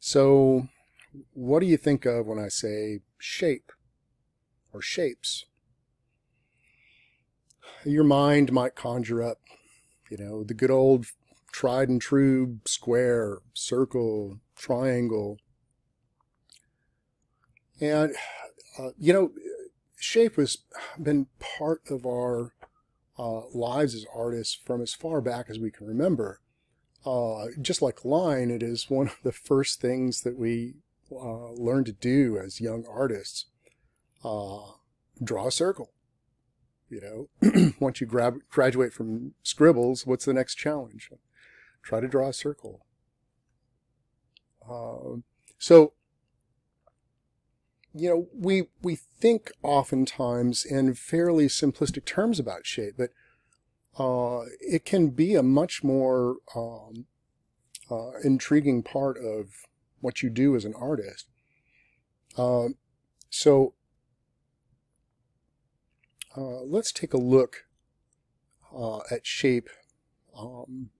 So, what do you think of when I say shape or shapes? Your mind might conjure up, you know, the good old tried and true square, circle, triangle. And, uh, you know, shape has been part of our uh, lives as artists from as far back as we can remember. Uh, just like line, it is one of the first things that we uh, learn to do as young artists. Uh, draw a circle. You know, once you grab, graduate from scribbles, what's the next challenge? Try to draw a circle. Uh, so, you know, we we think oftentimes in fairly simplistic terms about shape, but uh, it can be a much more um, uh, intriguing part of what you do as an artist. Uh, so uh, let's take a look uh, at shape um,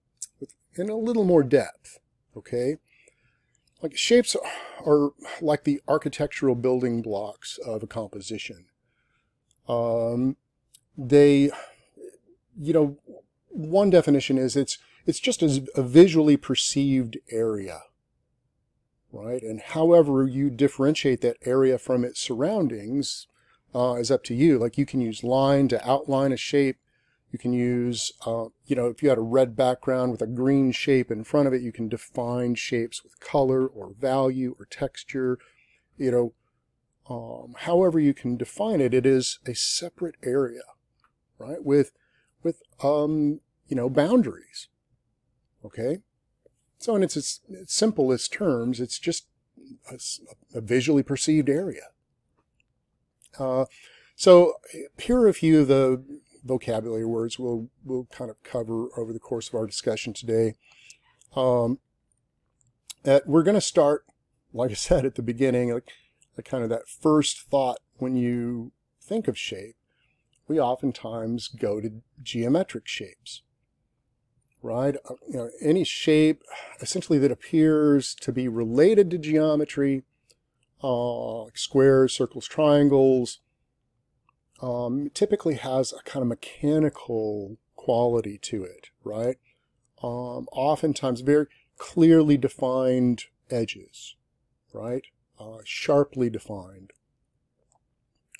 in a little more depth, okay? Like shapes are like the architectural building blocks of a composition. Um, they, you know, one definition is it's it's just a, a visually perceived area, right? And however you differentiate that area from its surroundings uh, is up to you. Like you can use line to outline a shape. You can use, uh, you know, if you had a red background with a green shape in front of it, you can define shapes with color or value or texture. You know, um, however you can define it, it is a separate area, right? With, with, um, you know, boundaries. Okay. So in its, its simplest terms, it's just a, a visually perceived area. Uh, so here are a few of the vocabulary words we'll, we'll kind of cover over the course of our discussion today. Um, at, we're going to start, like I said at the beginning, like, like kind of that first thought when you think of shape. We oftentimes go to geometric shapes, right? Uh, you know, any shape essentially that appears to be related to geometry, uh, like squares, circles, triangles, um, typically has a kind of mechanical quality to it, right? Um, oftentimes very clearly defined edges, right? Uh, sharply defined,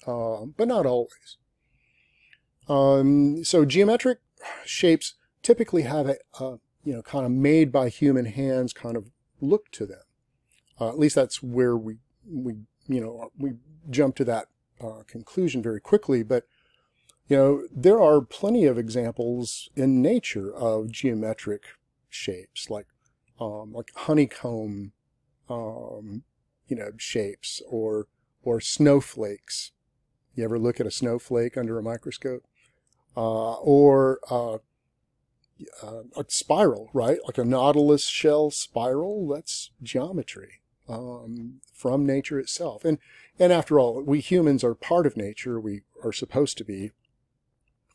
uh, but not always. Um, so geometric shapes typically have a, a, you know, kind of made by human hands kind of look to them. Uh, at least that's where we, we, you know, we jump to that uh, conclusion very quickly, but you know, there are plenty of examples in nature of geometric shapes, like um, like honeycomb, um, you know, shapes, or or snowflakes. You ever look at a snowflake under a microscope? Uh, or uh, uh, a spiral, right? Like a nautilus shell spiral. That's geometry um, from nature itself. And and after all, we humans are part of nature. We are supposed to be.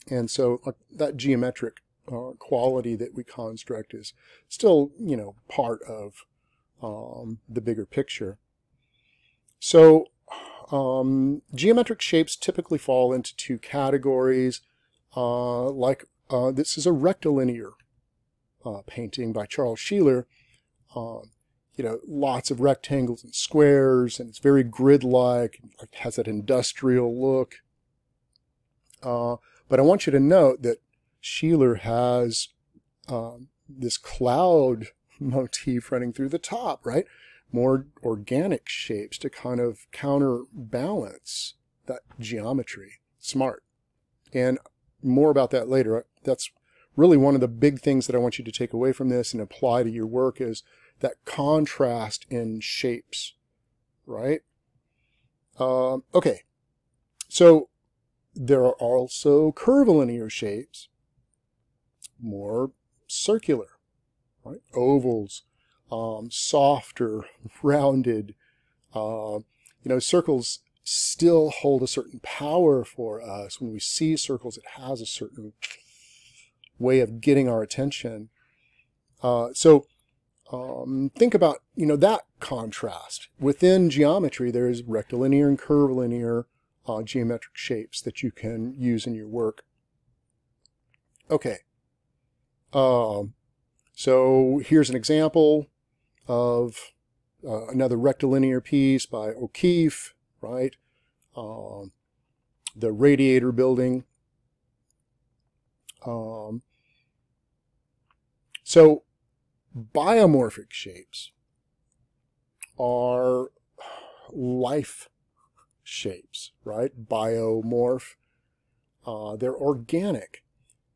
And so that geometric uh, quality that we construct is still, you know, part of um, the bigger picture. So um, geometric shapes typically fall into two categories. Uh, like uh, this is a rectilinear uh, painting by Charles Sheeler. Um, you know, lots of rectangles and squares, and it's very grid-like, like has that industrial look. Uh, but I want you to note that Sheeler has um, this cloud motif running through the top, right? More organic shapes to kind of counterbalance that geometry. Smart. And more about that later. That's really one of the big things that I want you to take away from this and apply to your work is that contrast in shapes, right? Um, okay, so there are also curvilinear shapes, more circular, right? Ovals, um, softer, rounded. Uh, you know, circles still hold a certain power for us. When we see circles, it has a certain way of getting our attention. Uh, so um, think about, you know, that contrast. Within geometry, there's rectilinear and curvilinear uh, geometric shapes that you can use in your work. Okay. Um, so here's an example of uh, another rectilinear piece by O'Keeffe, right? Um, the radiator building. Um, so biomorphic shapes are life shapes, right? Biomorph. Uh, they're organic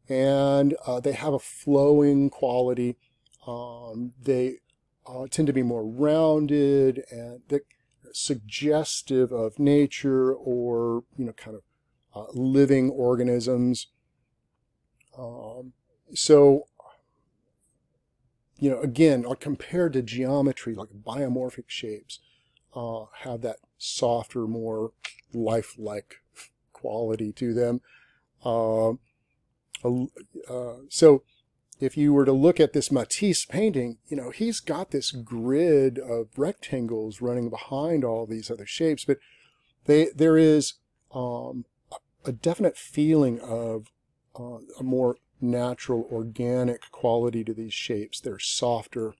and uh, they have a flowing quality. Um, they uh, tend to be more rounded and suggestive of nature or, you know, kind of uh, living organisms. Um, so, you know, again, like compared to geometry, like biomorphic shapes uh, have that softer, more lifelike quality to them. Uh, uh, so if you were to look at this Matisse painting, you know, he's got this grid of rectangles running behind all these other shapes, but they, there is um, a definite feeling of uh, a more natural, organic quality to these shapes. They're softer.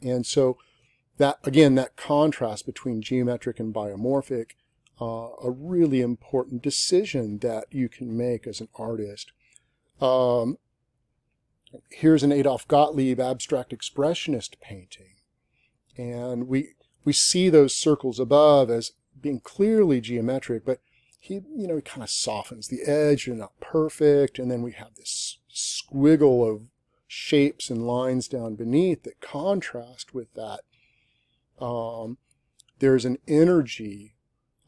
And so that, again, that contrast between geometric and biomorphic, uh, a really important decision that you can make as an artist. Um, here's an Adolf Gottlieb abstract expressionist painting. And we, we see those circles above as being clearly geometric, but he, you know, he kind of softens the edge. They're not perfect. And then we have this squiggle of shapes and lines down beneath that contrast with that. Um, there's an energy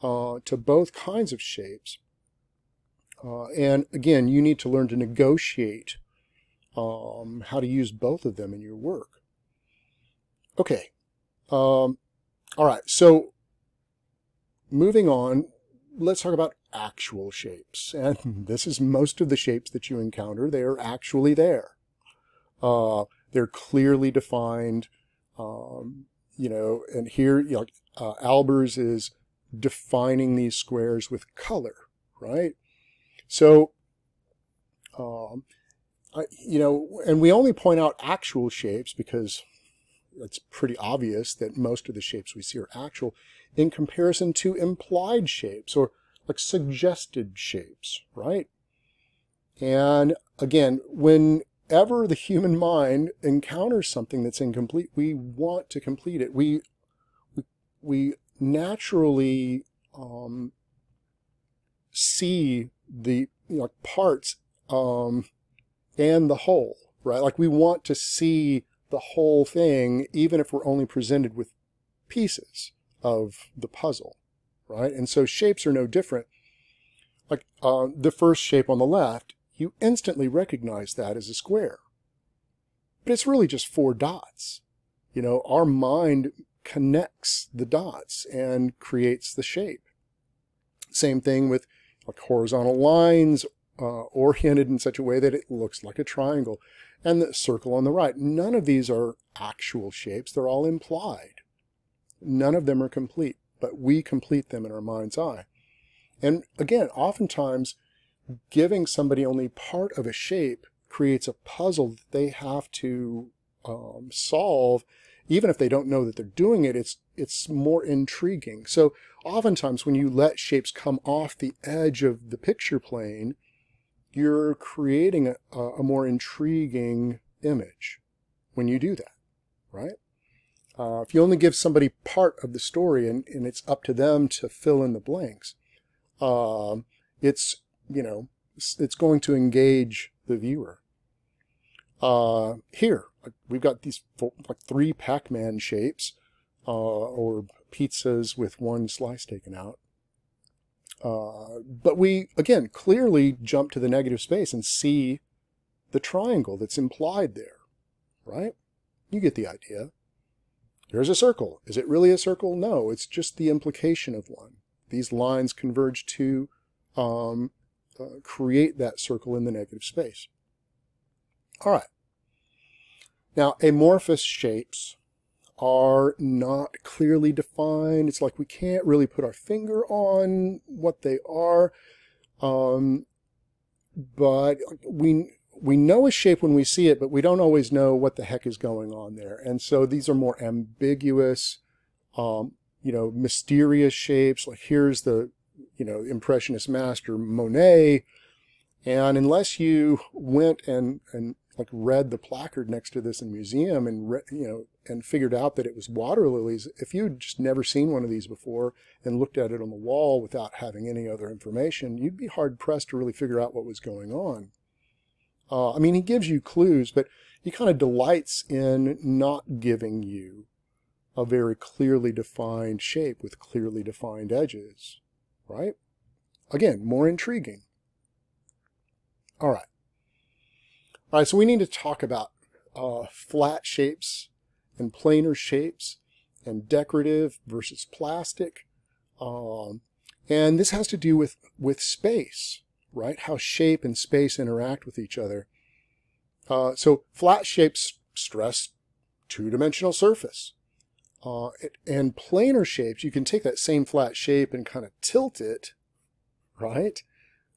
uh, to both kinds of shapes. Uh, and again, you need to learn to negotiate um, how to use both of them in your work. Okay. Um, all right. So moving on, let's talk about actual shapes. And this is most of the shapes that you encounter. They are actually there. Uh, they're clearly defined. Um, you know, and here, you know, uh, Albers is defining these squares with color, right? So, um, you know, and we only point out actual shapes because it's pretty obvious that most of the shapes we see are actual in comparison to implied shapes or like suggested shapes, right? And again, whenever the human mind encounters something that's incomplete, we want to complete it. We we, we naturally um, see the you know, parts um, and the whole, right? Like we want to see the whole thing, even if we're only presented with pieces of the puzzle, right? And so shapes are no different. Like uh, the first shape on the left, you instantly recognize that as a square. But it's really just four dots. You know, our mind connects the dots and creates the shape. Same thing with like horizontal lines uh, oriented in such a way that it looks like a triangle. And the circle on the right. None of these are actual shapes. They're all implied. None of them are complete, but we complete them in our mind's eye. And again, oftentimes giving somebody only part of a shape creates a puzzle that they have to um, solve even if they don't know that they're doing it, it's it's more intriguing. So oftentimes when you let shapes come off the edge of the picture plane, you're creating a, a more intriguing image when you do that, right? Uh, if you only give somebody part of the story and, and it's up to them to fill in the blanks, uh, it's, you know, it's, going to engage the viewer. Uh, here, we've got these like three Pac-Man shapes, uh, or pizzas with one slice taken out. Uh, but we, again, clearly jump to the negative space and see the triangle that's implied there, right? You get the idea. There's a circle. Is it really a circle? No, it's just the implication of one. These lines converge to um, uh, create that circle in the negative space. All right. Now, amorphous shapes are not clearly defined. It's like we can't really put our finger on what they are. Um, but we we know a shape when we see it, but we don't always know what the heck is going on there. And so these are more ambiguous, um, you know, mysterious shapes. Like here's the, you know, Impressionist master Monet. And unless you went and, and like read the placard next to this in museum and, re, you know, and figured out that it was water lilies, if you'd just never seen one of these before and looked at it on the wall without having any other information, you'd be hard pressed to really figure out what was going on. Uh, I mean, he gives you clues, but he kind of delights in not giving you a very clearly defined shape with clearly defined edges, right? Again, more intriguing. All right. All right, so we need to talk about uh, flat shapes and planar shapes and decorative versus plastic. Um, and this has to do with, with space right? How shape and space interact with each other. Uh, so flat shapes stress two-dimensional surface. Uh, and planar shapes, you can take that same flat shape and kind of tilt it, right?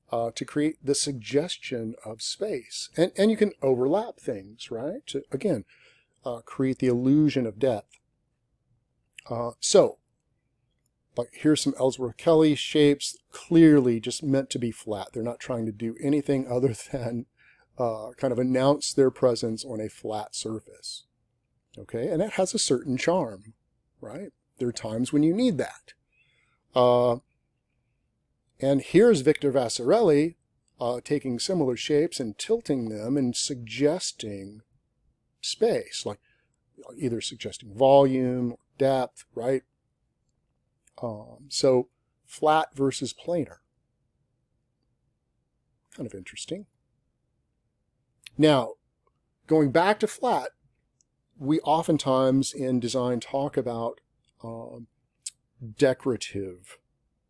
Uh, to create the suggestion of space. And, and you can overlap things, right? To, again, uh, create the illusion of depth. Uh, so, like here's some Ellsworth Kelly shapes, clearly just meant to be flat. They're not trying to do anything other than uh, kind of announce their presence on a flat surface. Okay, and that has a certain charm, right? There are times when you need that. Uh, and here's Victor Vasarely uh, taking similar shapes and tilting them and suggesting space, like either suggesting volume, or depth, right? Um, so flat versus planar. Kind of interesting. Now, going back to flat, we oftentimes in design talk about um, decorative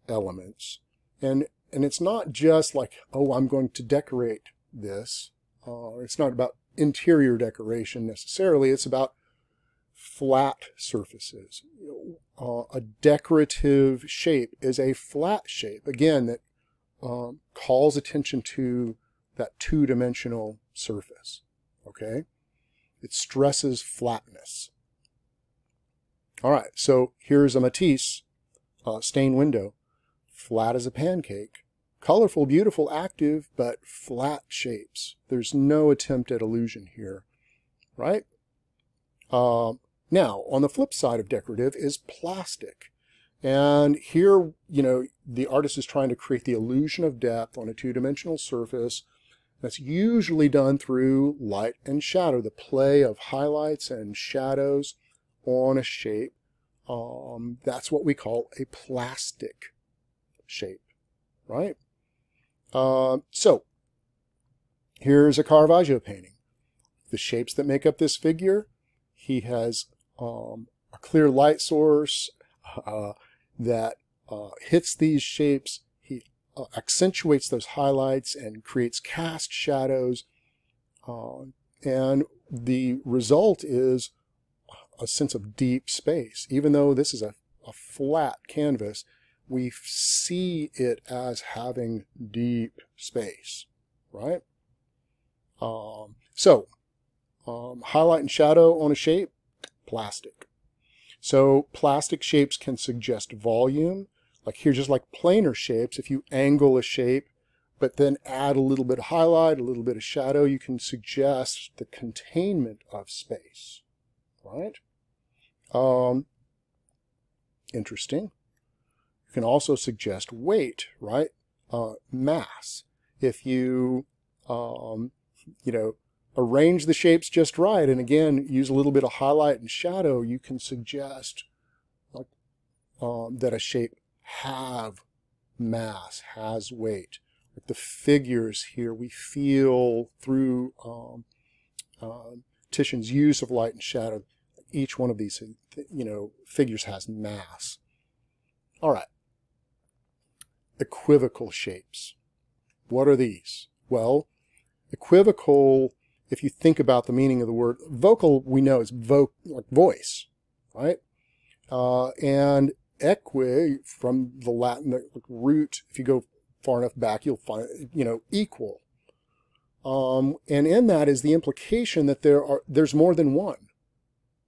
elements. And, and it's not just like, oh, I'm going to decorate this. Uh, it's not about interior decoration necessarily. It's about flat surfaces. Uh, a decorative shape is a flat shape, again, that um, calls attention to that two-dimensional surface, okay? It stresses flatness. All right, so here's a Matisse uh, stained window, flat as a pancake. Colorful, beautiful, active, but flat shapes. There's no attempt at illusion here, right? Uh, now, on the flip side of decorative is plastic. And here, you know, the artist is trying to create the illusion of depth on a two-dimensional surface. That's usually done through light and shadow, the play of highlights and shadows on a shape. Um, that's what we call a plastic shape, right? Uh, so, here's a Caravaggio painting. The shapes that make up this figure, he has um, a clear light source uh, that uh, hits these shapes. He uh, accentuates those highlights and creates cast shadows. Uh, and the result is a sense of deep space. Even though this is a, a flat canvas, we see it as having deep space, right? Um, so, um, highlight and shadow on a shape, plastic. So plastic shapes can suggest volume. Like here, just like planar shapes, if you angle a shape, but then add a little bit of highlight, a little bit of shadow, you can suggest the containment of space, right? Um, interesting. You can also suggest weight, right? Uh, mass. If you, um, you know, arrange the shapes just right, and again, use a little bit of highlight and shadow, you can suggest like, um, that a shape have mass, has weight. Like the figures here, we feel through um, uh, Titian's use of light and shadow, each one of these, you know, figures has mass. All right. Equivocal shapes. What are these? Well, equivocal if you think about the meaning of the word vocal, we know it's vo like voice, right? Uh, and equi from the Latin root, if you go far enough back, you'll find, you know, equal. Um, and in that is the implication that there are there's more than one,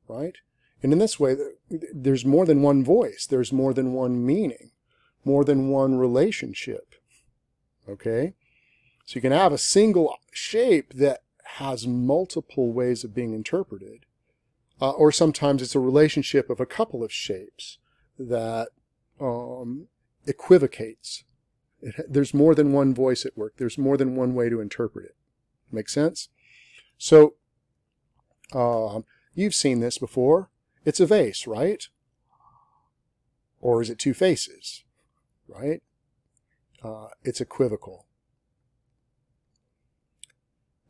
right? And in this way, there's more than one voice, there's more than one meaning, more than one relationship. Okay? So you can have a single shape that has multiple ways of being interpreted. Uh, or sometimes it's a relationship of a couple of shapes that um, equivocates. It, there's more than one voice at work. There's more than one way to interpret it. Make sense? So, uh, you've seen this before. It's a vase, right? Or is it two faces, right? Uh, it's equivocal.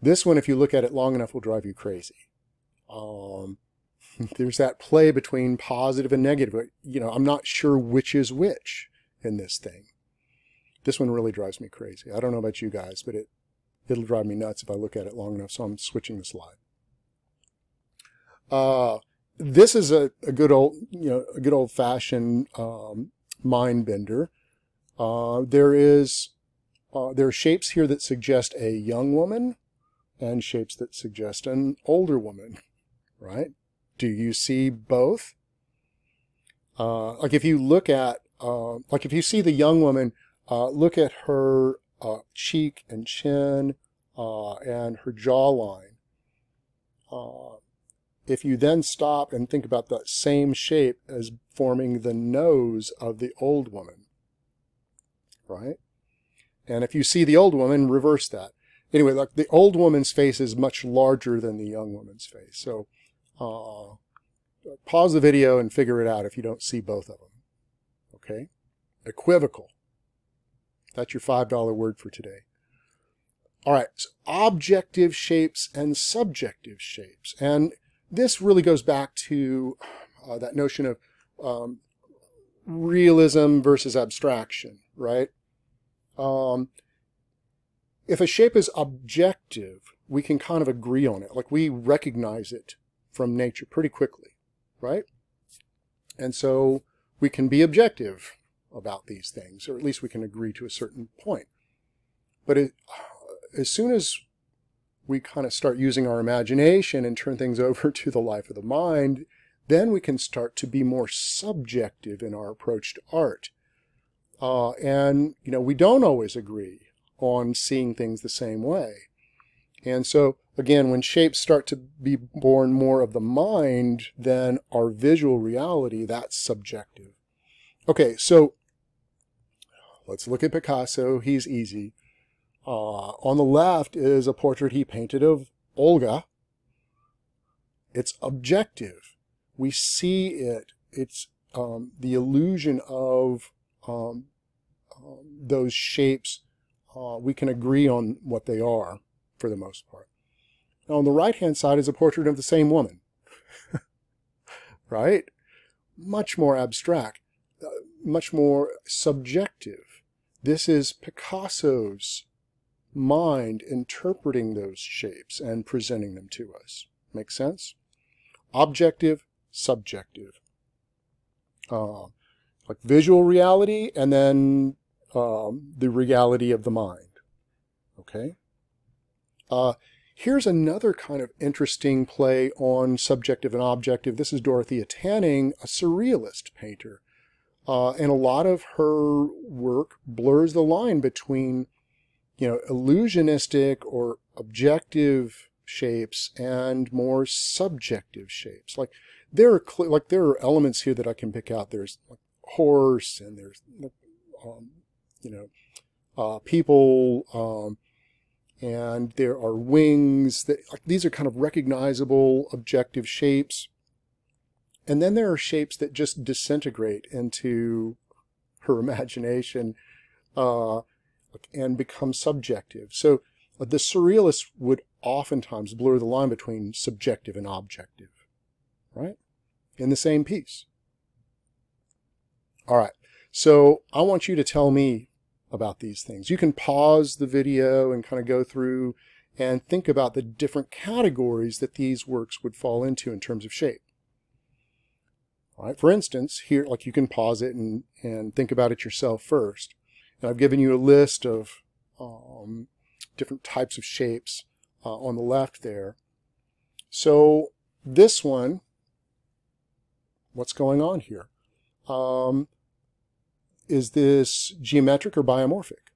This one, if you look at it long enough, will drive you crazy. Um, there's that play between positive and negative. You know, I'm not sure which is which in this thing. This one really drives me crazy. I don't know about you guys, but it, it'll drive me nuts if I look at it long enough, so I'm switching the slide. Uh, this is a, a good old, you know, a good old fashioned um, mind bender. Uh, there is, uh, there are shapes here that suggest a young woman and shapes that suggest an older woman, right? Do you see both? Uh, like if you look at, uh, like if you see the young woman, uh, look at her uh, cheek and chin and her jawline. If you then stop and think about that same shape as forming the nose of the old woman, right? And if you see the old woman, reverse that anyway, like the old woman's face is much larger than the young woman's face. So uh, pause the video and figure it out if you don't see both of them. Okay? Equivocal. That's your $5 word for today. All right, so objective shapes and subjective shapes. And this really goes back to uh, that notion of um, realism versus abstraction, right? Um, if a shape is objective, we can kind of agree on it. Like we recognize it from nature pretty quickly, right? And so we can be objective about these things, or at least we can agree to a certain point. But it, as soon as we kind of start using our imagination and turn things over to the life of the mind, then we can start to be more subjective in our approach to art. Uh, and, you know, we don't always agree on seeing things the same way. And so, again, when shapes start to be born more of the mind than our visual reality, that's subjective. Okay, so let's look at Picasso. He's easy. Uh, on the left is a portrait he painted of Olga. It's objective. We see it. It's um, the illusion of um, those shapes uh, we can agree on what they are for the most part. Now on the right hand side is a portrait of the same woman. right? Much more abstract, uh, much more subjective. This is Picasso's mind interpreting those shapes and presenting them to us. Make sense? Objective, subjective. Uh, like visual reality and then um, the reality of the mind. Okay? Uh, here's another kind of interesting play on subjective and objective. This is Dorothea Tanning, a surrealist painter. Uh, and a lot of her work blurs the line between, you know, illusionistic or objective shapes and more subjective shapes. Like there are like there are elements here that I can pick out. There's like horse and there's um, you know, uh, people, um, and there are wings. That, like, these are kind of recognizable objective shapes. And then there are shapes that just disintegrate into her imagination uh, and become subjective. So uh, the surrealists would oftentimes blur the line between subjective and objective, right? In the same piece. All right. So I want you to tell me about these things. You can pause the video and kind of go through and think about the different categories that these works would fall into in terms of shape. All right, for instance, here, like you can pause it and, and think about it yourself first. And I've given you a list of um, different types of shapes uh, on the left there. So this one, what's going on here? Um, is this geometric or biomorphic?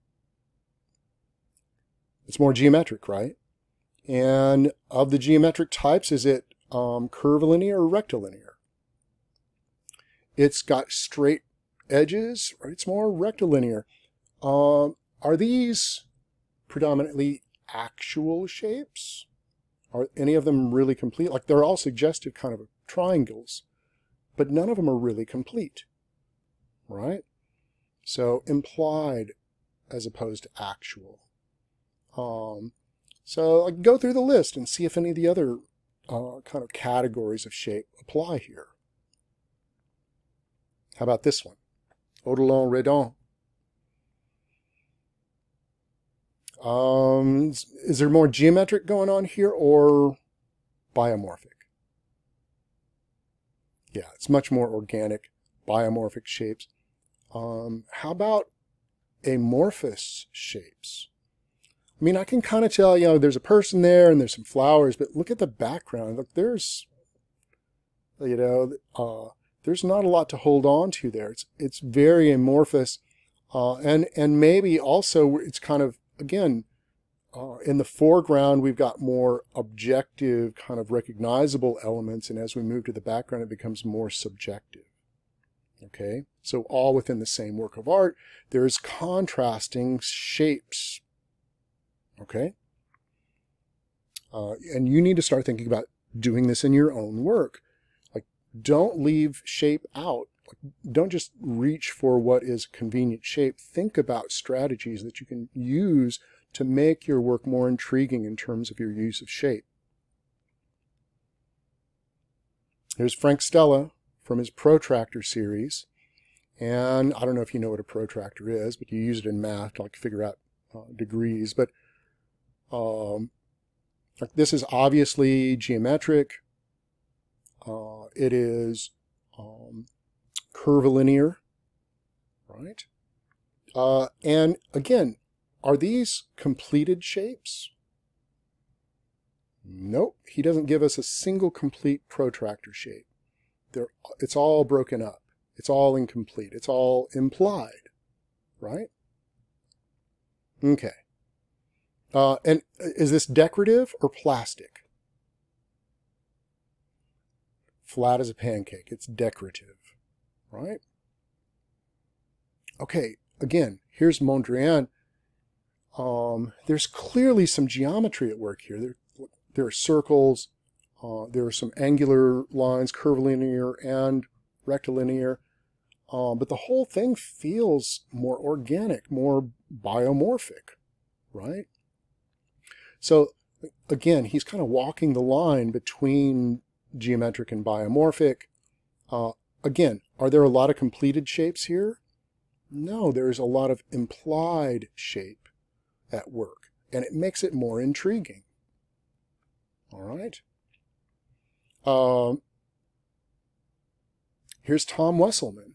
It's more geometric, right? And of the geometric types, is it um, curvilinear or rectilinear? It's got straight edges, it's more rectilinear. Um, are these predominantly actual shapes? Are any of them really complete? Like they're all suggestive kind of triangles, but none of them are really complete, right? So implied as opposed to actual. Um, so I can go through the list and see if any of the other uh, kind of categories of shape apply here. How about this one? Odilon Redon. Um, is there more geometric going on here or biomorphic? Yeah, it's much more organic, biomorphic shapes. Um, how about amorphous shapes? I mean, I can kind of tell, you know, there's a person there and there's some flowers, but look at the background. Look, there's, you know, uh, there's not a lot to hold on to there. It's, it's very amorphous. Uh, and, and maybe also it's kind of, again, uh, in the foreground, we've got more objective, kind of recognizable elements. And as we move to the background, it becomes more subjective. Okay, so all within the same work of art, there's contrasting shapes. Okay, uh, and you need to start thinking about doing this in your own work. Like, don't leave shape out. Like, don't just reach for what is convenient shape. Think about strategies that you can use to make your work more intriguing in terms of your use of shape. Here's Frank Stella from his protractor series. And I don't know if you know what a protractor is, but you use it in math to like figure out uh, degrees. But um, this is obviously geometric. Uh, it is um, curvilinear, right? Uh, and again, are these completed shapes? Nope, he doesn't give us a single complete protractor shape. They're, it's all broken up. It's all incomplete. It's all implied, right? Okay. Uh, and is this decorative or plastic? Flat as a pancake. It's decorative, right? Okay, again, here's Mondrian. Um, there's clearly some geometry at work here. There, there are circles, uh, there are some angular lines, curvilinear and rectilinear. Um, but the whole thing feels more organic, more biomorphic, right? So again, he's kind of walking the line between geometric and biomorphic. Uh, again, are there a lot of completed shapes here? No, there's a lot of implied shape at work, and it makes it more intriguing. All right. Um, here's Tom Wesselmann.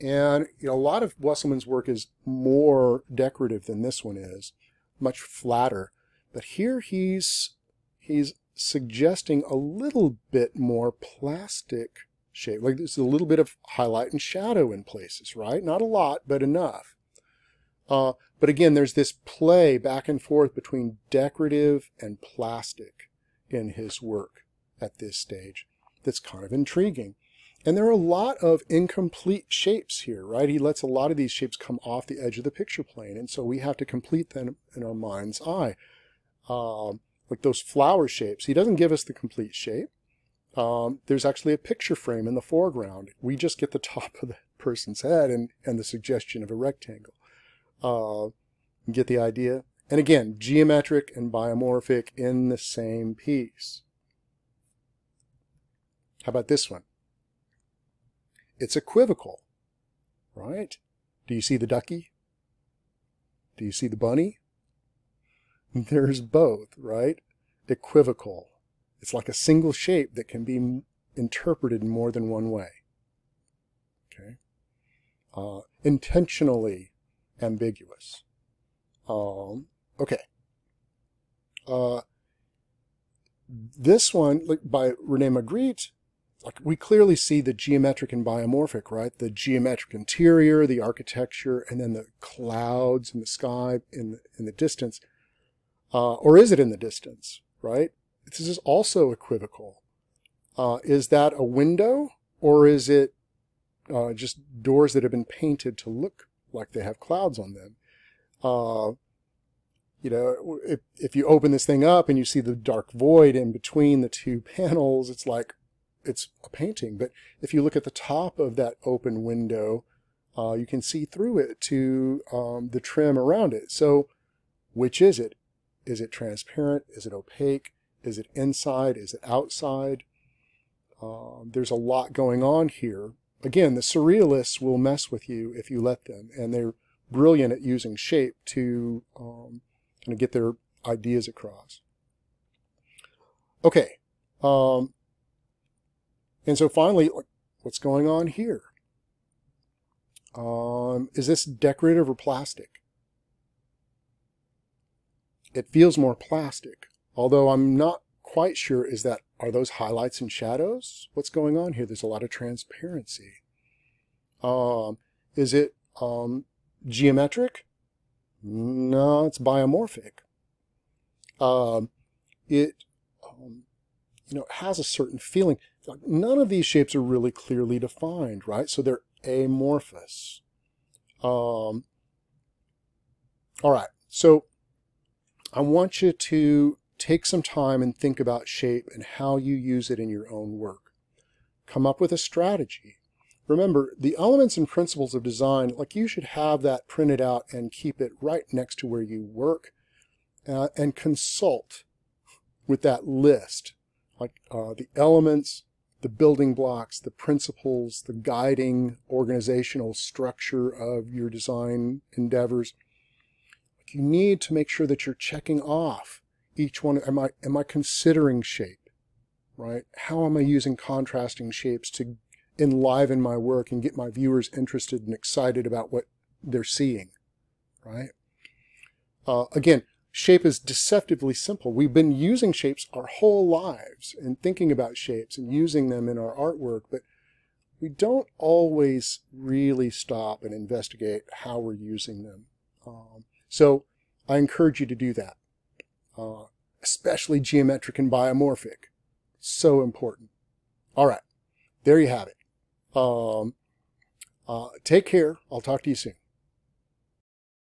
And you know, a lot of Wesselmann's work is more decorative than this one is, much flatter. But here he's he's suggesting a little bit more plastic shape. Like there's a little bit of highlight and shadow in places, right? Not a lot, but enough. Uh, but again, there's this play back and forth between decorative and plastic in his work at this stage that's kind of intriguing. And there are a lot of incomplete shapes here, right? He lets a lot of these shapes come off the edge of the picture plane. And so we have to complete them in our mind's eye. Um, like those flower shapes. He doesn't give us the complete shape. Um, there's actually a picture frame in the foreground. We just get the top of the person's head and, and the suggestion of a rectangle. Uh, get the idea? And again, geometric and biomorphic in the same piece. How about this one? It's equivocal, right? Do you see the ducky? Do you see the bunny? there's both, right? Equivocal. It's like a single shape that can be interpreted in more than one way. Okay. Uh, intentionally ambiguous. Um, okay. Uh, this one, by Rene Magritte, like we clearly see the geometric and biomorphic, right? The geometric interior, the architecture, and then the clouds in the sky in the, in the distance. Uh, or is it in the distance, right? This is also equivocal. Uh, is that a window or is it uh, just doors that have been painted to look like they have clouds on them? Uh, you know, if, if you open this thing up and you see the dark void in between the two panels, it's like it's a painting. But if you look at the top of that open window, uh, you can see through it to um, the trim around it. So which is it? Is it transparent? Is it opaque? Is it inside? Is it outside? Um, there's a lot going on here. Again, the surrealists will mess with you if you let them, and they're brilliant at using shape to um, kind of get their ideas across. Okay. Um, and so finally, what's going on here? Um, is this decorative or plastic? It feels more plastic, although I'm not quite sure is that, are those highlights and shadows? What's going on here? There's a lot of transparency. Um, is it um, geometric? No, it's biomorphic. Um, it, you know, it has a certain feeling. None of these shapes are really clearly defined, right? So they're amorphous. Um, all right, so I want you to take some time and think about shape and how you use it in your own work. Come up with a strategy. Remember, the elements and principles of design, like you should have that printed out and keep it right next to where you work uh, and consult with that list, like uh, the elements, the building blocks, the principles, the guiding organizational structure of your design endeavors. You need to make sure that you're checking off each one. Am I, am I considering shape, right? How am I using contrasting shapes to enliven my work and get my viewers interested and excited about what they're seeing, right? Uh, again, shape is deceptively simple. We've been using shapes our whole lives and thinking about shapes and using them in our artwork, but we don't always really stop and investigate how we're using them. Um, so I encourage you to do that, uh, especially geometric and biomorphic. So important. All right, there you have it. Um, uh, take care. I'll talk to you soon.